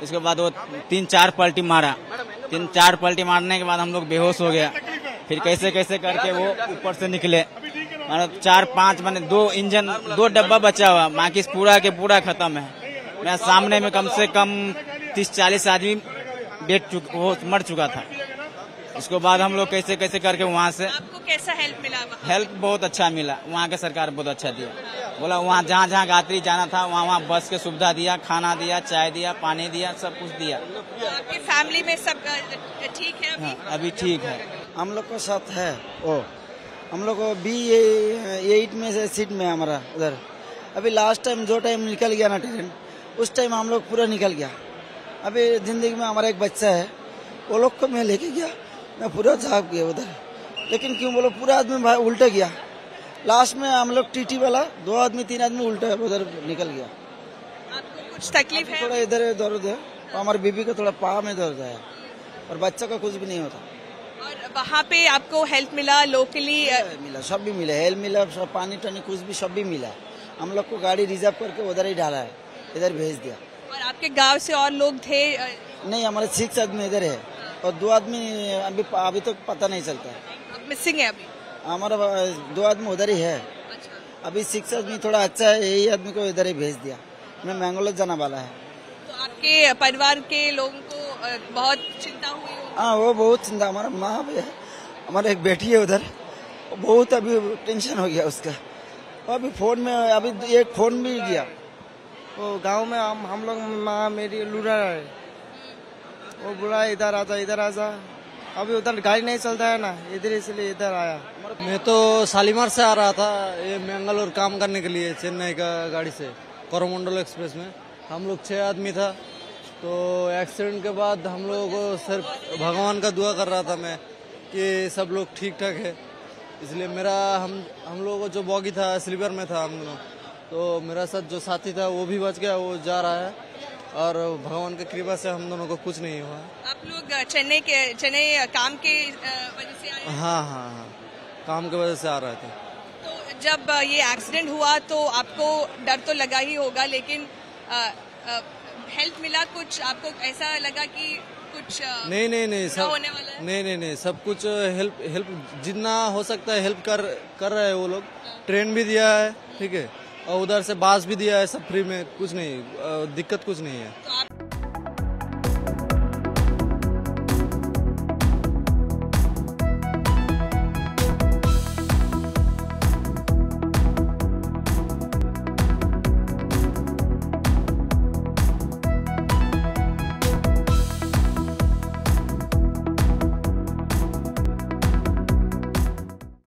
इसके बाद वो तीन चार पलटी मारा। तीन चार पलटी मारने के बाद हम लोग बेहोश हो गया। फिर कैसे कैसे करके वो ऊपर से निकले। मतलब चार पाँच मैंने दो इंजन दो डब्बा बचा हुआ। बाकी पूरा के पूरा खत्म है। मेरा सामने में कम से कम तीस चालीस आदमी बेट चुक वो मर चुका था। उसके बाद हम लोग कैसे कैसे करके वहाँ से आपको कैसा हेल्प मिला हेल्प बहुत अच्छा मिला। वहाँ के सरकार बहुत अच्छा दिया। बोला वहाँ जहाँ जहाँ गात्री जाना था वहाँ वहाँ बस के सुविधा दिया खाना दिया चाय दिया पानी दिया सब कुछ दिया। आपकी फैमिली में सब ठीक है अभी? हाँ, अभी ठीक है। हम लोग को साथ है। ओ हम लोग को बी एट में से सीट में हमारा उधर। अभी लास्ट टाइम जो टाइम निकल गया ना ट्रेन उस टाइम हम लोग पूरा निकल गया। अभी ज़िंदगी में हमारा एक बच्चा है वो लोग को मैं लेके गया मैं पूरा जाग गया उधर। लेकिन क्यों बोलो पूरा आदमी भाई उल्टा गया। लास्ट में हम लोग टीटी वाला दो आदमी तीन आदमी उल्टा उधर निकल गया। आपको कुछ तकलीफ़ है? थोड़ा इधर दर्द है और हमारी बीबी का थोड़ा पाँव में दर्द है और बच्चा का कुछ भी नहीं होता। और वहाँ पे आपको हेल्प मिला लोकली? मिला सब भी मिला। हेल्प मिला सब पानी टानी कुछ भी सब भी मिला। हम लोग को गाड़ी रिज़र्व करके उधर ही डाला है इधर भेज दिया। और आपके गाँव से और लोग थे नहीं हमारे सिक्स आदमी इधर है और दो आदमी अभी अभी तक पता नहीं चलता। है मिसिंग है अभी? हमारा दो आदमी उधर ही है। अच्छा। अभी सिक्स आदमी थोड़ा अच्छा है यही आदमी को इधर ही भेज दिया। मैं मैंगलोर जाना वाला है। तो आपके परिवार के लोगों को बहुत चिंता हुई हाँ वो बहुत चिंता हमारा माँ भी है हमारा एक बेटी है उधर। बहुत अभी टेंशन हो गया उसका। अभी फ़ोन में अभी एक फ़ोन भी गया। वो गाँव में हम हम लोग माँ मेरी लूरा है। वो बोला इधर आजा इधर आजा अभी उधर गाड़ी नहीं चलता है ना, इधर इसलिए इधर आया। मैं तो शालीमार से आ रहा था, ये मैंगलोर काम करने के लिए, चेन्नई का गाड़ी से, कोरोमंडल एक्सप्रेस में। हम लोग छः आदमी था तो एक्सीडेंट के बाद हम लोगों को सिर्फ़ भगवान का दुआ कर रहा था मैं, कि सब लोग ठीक ठाक है। इसलिए मेरा, हम हम लोगों को जो बॉगी था, स्लीपर में था हम दोनों तो मेरा साथ जो साथी था, वो भी बच गया, वो जा रहा है। और भगवान की कृपा से हम दोनों को कुछ नहीं हुआ। आप लोग चेन्नई के चेन्नई काम के वजह से आए? हाँ हाँ हाँ। काम की वजह से आ रहे थे। तो जब ये एक्सीडेंट हुआ तो आपको डर तो लगा ही होगा लेकिन हेल्प मिला कुछ? आपको ऐसा लगा कि कुछ नहीं नहीं नहीं सब होने वाला है? नहीं नहीं नहीं सब कुछ हेल्प हेल्प जितना हो सकता है हेल्प कर कर रहे हैं वो लोग। ट्रेन भी दिया है ठीक है? और उधर से बाँस भी दिया है सब फ्री में, कुछ नहीं दिक्कत कुछ नहीं है।